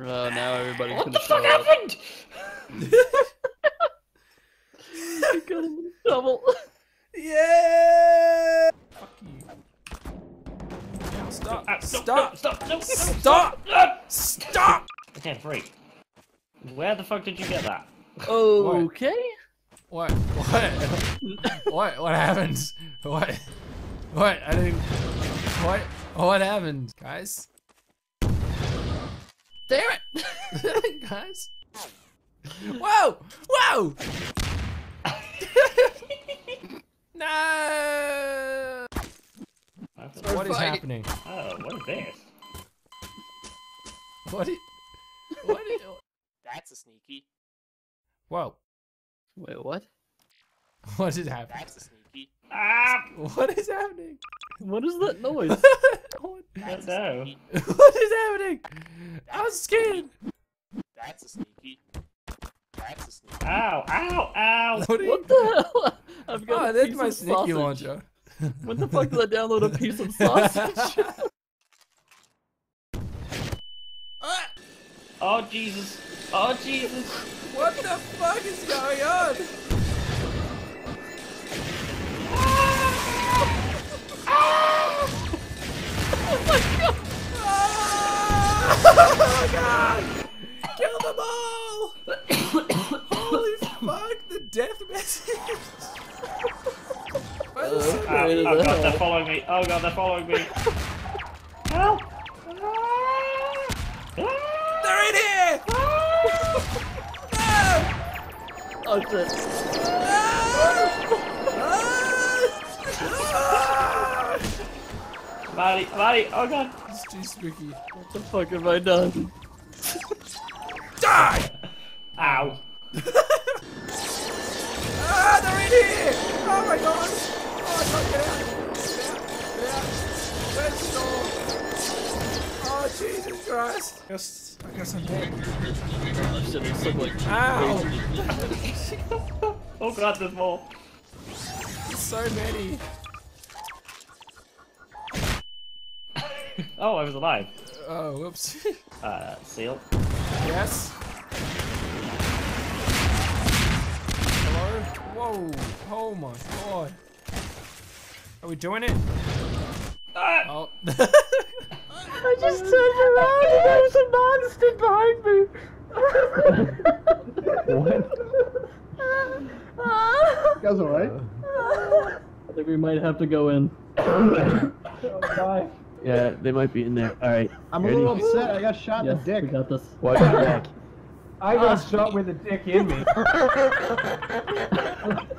Oh, now everybody's What gonna the show fuck up. happened? I got him in trouble. Yeah! Fuck you. Stop. Ah, Stop. Stop! Stop! No! Stop! Ah! Stop! Okay, free. Where the fuck did you get that? Okay. What? What? what? What happened? What? What? I didn't. What? What happened, guys? Damn it, guys! Whoa! Whoa! no! What is fighting. happening? Oh, what is this? What? Is, what? Is, That's a sneaky. whoa! Wait, what? What is happening? That's a sneaky. Ah! What is happening? What is that noise? what I don't what is happening? I'm scared. That's a sneaky. That's a sneaky. Ow! Ow! Ow! What, are you- what the hell? I've got Oh, a that's piece my of sneaky sausage. launcher. When the fuck did I download a piece of sausage? Oh Jesus! Oh Jesus! what the fuck is going on? Death message! Why is it so Ow, Where oh the god, they're following me! Oh god, they're following me! Help! Ah! They're in here! No! oh shit. Ah! Maddie, Maddie, oh god! It's too spooky. What the fuck have I done? Die! Ow! Oh my god! Oh my god, get out! Get out! Get out! Where's the door? Oh, Jesus Christ! Yes, I guess I'm dead. Oh shit, like Ow! Oh god, there's more! so many. Oh, I was alive. Oh, whoops. Uh, seal. yes? Hello? Whoa! Oh my god. Are we doing it? Ah! Oh. I just turned around and there was a monster behind me. what? You guys alright? I think we might have to go in. Yeah, they might be in there. Alright. I'm a little upset. I got shot in Yes, the we dick. got this. Watch your back. I got shot with a dick in me.